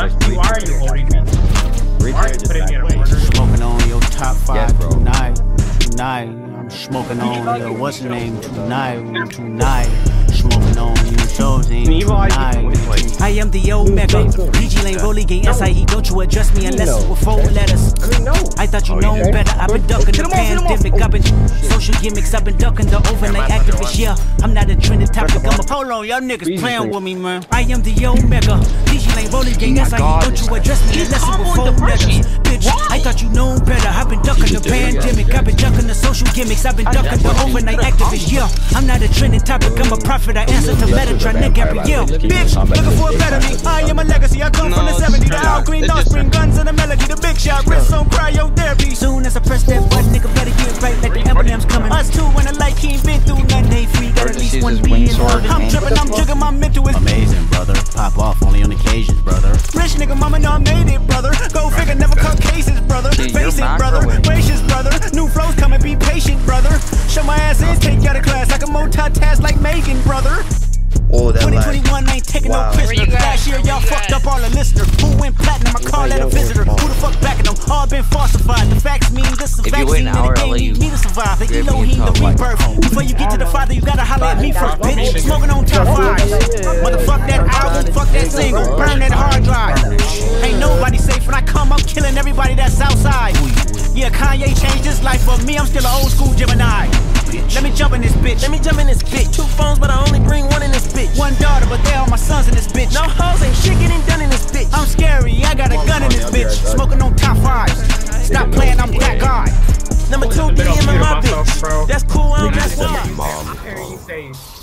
left you, are you holding me? Why are you putting me in a corner? Smoking on your top five Yes, tonight, tonight. I'm smoking on your what's the name tonight, tonight. Smoking on your shows Evil tonight. I am the Omega. PG Lane Rolly Gang SIE. Don't you address me unless it's with four letters. I thought you oh, know better. I've been ducking the pandemic. I've been social gimmicks. I've been ducking the overnight activists. Yeah, I'm not a trending topic. I'm a hold on, y'all niggas playing with me, man. I am the Omega. PG Lane Rolling Gang SIE. Don't you address me unless it's with four letters. Bitch, I thought you know better. I've been ducking the pandemic. I've been ducking the social gimmicks. I've been ducking the overnight activists. Yeah, I'm not a trending topic. I'm a prophet. I answer to Metatron, every year. Bitch, looking for a better me. I am a legacy. I come from the 70s. The Al Green, North Spring, guns and the melody. The big shot, wrists on cryotherapy. Soon as I press that button, nigga better get right like the emblem's coming. Us two when the light king been through nothing. They free, got at least one his B wing in sword I'm tripping, I'm jigging, my mental is Amazing, brother. Pop off only on occasions, brother. Rich nigga, mama know I made it, brother. Go figure, never cut cases, brother. Dude, Face it, brother. macro. Gracious, brother. New flows coming, be patient, brother. Show my ass is take out of class like a multitask like Megan, brother. Oh, that lag. 2021 ain't taking Wow. no prisoner. Where you at? Last year, y'all fucked at? up all the listeners. Who went platinum? I call that a visitor. All been falsified. The facts mean this is If you vaccine wait an and hour, the game you need me to survive. The grab me Elohim, the rebirth. Before you get to the father, you gotta holler at me first, bitch. Smoking on top five. Motherfuck that album, fuck that single. Burn that hard drive. Ain't nobody safe when I come, I'm killing everybody that's outside. Yeah, Kanye changed his life, but me, I'm still an old school Gemini. Let me jump in this bitch. Let me jump in this bitch. Two phones, but I only bring one in this bitch. One daughter, but they all my sons in this bitch. No hoes ain't in this bitch. Smoking on top fives. Stop playing, I'm that guy. Number two, Bit DM in my myself, bitch. bro. That's cool, I don't that's why. I'm hearing you say